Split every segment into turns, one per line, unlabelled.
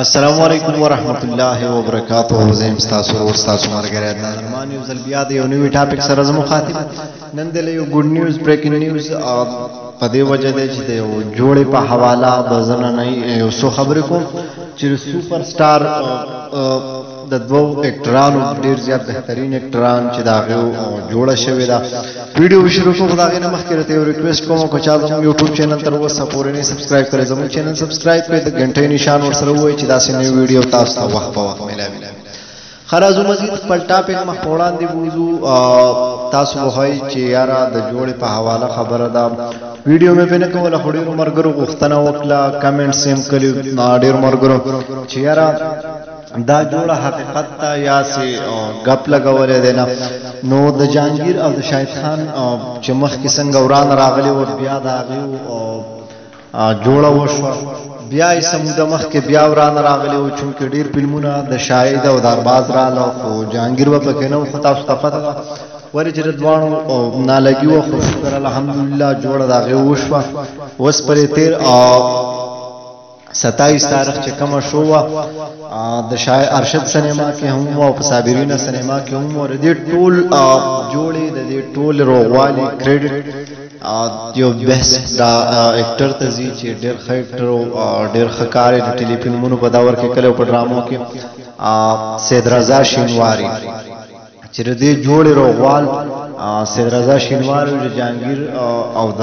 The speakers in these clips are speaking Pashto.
السلام علیکم ورحمت الله وبرکاته زم تاسو ورو تاسو مرګره د نرمان یو ځل بیا د یو نوی ټاپک سره زمو خاطب نن د یو ګډ نیوز بریکینګ نیوز په دې وجه دی چې د یو جوړې په حواله بزنه نه یو څو خبرې کوم چې سپر سٹار د دوو اکټرانو ډیر زیات بهترین اکټران چې دا غو جوړه شوې ده ویډیو شروع کوم دا غینه مخکې راته یو ریکوست کوم کو چا زموږ یوټیوب چینل تر اوسه پورې نه سبسکرایب کړی زموږ چینل سبسکرایب کړئ د غنټې نشان ورسره وای چې دا سې نو ویډیو تاسو ته وخت په وخت ملاوي خرازو مزید خپل ټاپک مخ په وړاندې بوزو تاسو وایي چې یارا د جوړې په حواله خبره ده ویډیو مې پنه کوله خو ډېر مرګرو غوښتنه وکړه کمنټس یې هم کړي ډېر مرګرو چې یارا دا جوړ حقیقت ته یا سي غپ لګولې ده نه نو د جانگیر او د شاهد خان چې مخ کې څنګه وران راغلی او بیا دا غیو جوړه وشو بیا یې سمود مخ کې بیا وران راغلی او چونکې ډیر فلمونه د شاهد او دارباز را لو خو جانگیر و پکې نو خو تاسو ته پته ده ورې چې دوانو نالګي و خو شکر الحمدلله جوړه دا غیو وشو وس پرې تیر او ستایس تاریخ چې کومه شو وه د شاه ارشد سینما کې هم وه او په صابرینا سینما کې هم وه د دې ټول جوړې د دې ټول روغوالي کریډټ یو بحث دا اکټر ته زی چې ډېر ښه اکټر او ډېر ښه کار د ټیلی فلمونو په داور کې کله په ډرامو کې سید رضا شینواری چې د دې جوړې روغوال سید رضا شینوار او جهانګیر او د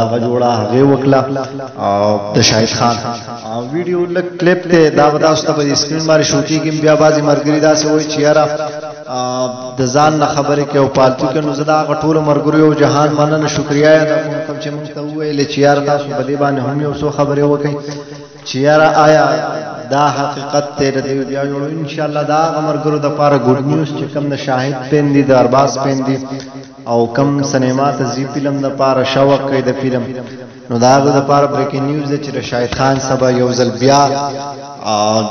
دغه جوړه هغه وکړه او د شاهد خان ویډیو لک کلیپ ته دا ودا ست په سکرین باندې شو کیږي بیا بازي مرګری دا سه وای چې یاره د ځان نه خبرې کې او پالتو کې نو زدا غټول مرګری او جهان مننه شکریا ادا کوم چې مونږ ته ویل چې یاره تاسو په دې باندې هم یو څه خبرې وکړئ چې یاره آیا دا حقیقت ته د دې بیا جوړو ان شاء الله دا مرګرو د پاره ګډ نیوز چې کم نه شاهد پین دي د ارباس پین دي او کم سینما ته زی فلم د پاره شوق کوي د فلم نو دا د پاره بریکینګ نیوز چې د شاهد خان سبا یو ځل بیا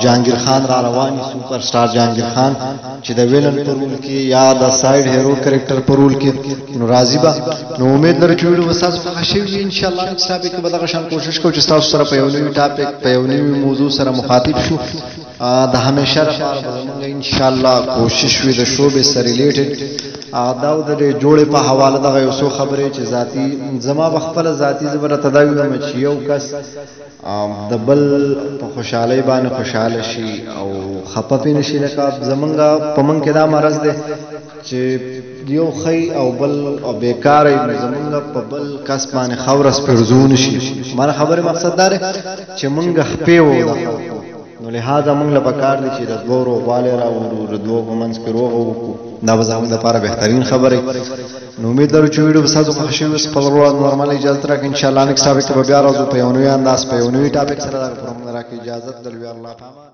جهانگیر خان را رواني سپر سٹار جهانگیر خان چې د ویلن پرول کې یا د ساید هیرو کریکٹر پرول کې نو راضی به نو امید لرم چې ویډیو تاسو ته خوښ وي ان شاء الله چې تاسو کې به دغه شان کوشش کوو چې تاسو سره په یو نوي ټاپک په یو نوي موضوع سره مخاطب شو د همیشه لپاره به موږ ان شاء الله کوشش وي د شوبې سره ریلیټډ دا د جوړې په حواله دغه یو څو خبرې چې ذاتی زما بخپل ذاتی زبر تداوی مچ یو کس د بل په خوشحالۍ باندې خوشحاله شي او خپه پې نه شي لکه زمونږ په موږ کې دا مرض دی چې یو خی او بل او بیکار یې زمونږ په بل کس باندې خورس پرزون شي مر خبره مقصد دار چې مونږ خپې وو نو لہذا مونږ لپاره کار دي چې د دوه روغواله را ورو دوه ومنځ کې روغ وو دا به زمونږ لپاره بهترین خبره نو امید لرو چې ویډیو به تاسو خوښ شي اوس خپل ورو نورمال اجازه راکړئ ان شاء الله نیکسټ ټاپک به بیا راځو په یو نوې انداز په یو نوې ټاپک سره دا پروګرام راکړي اجازه درلوي الله پامان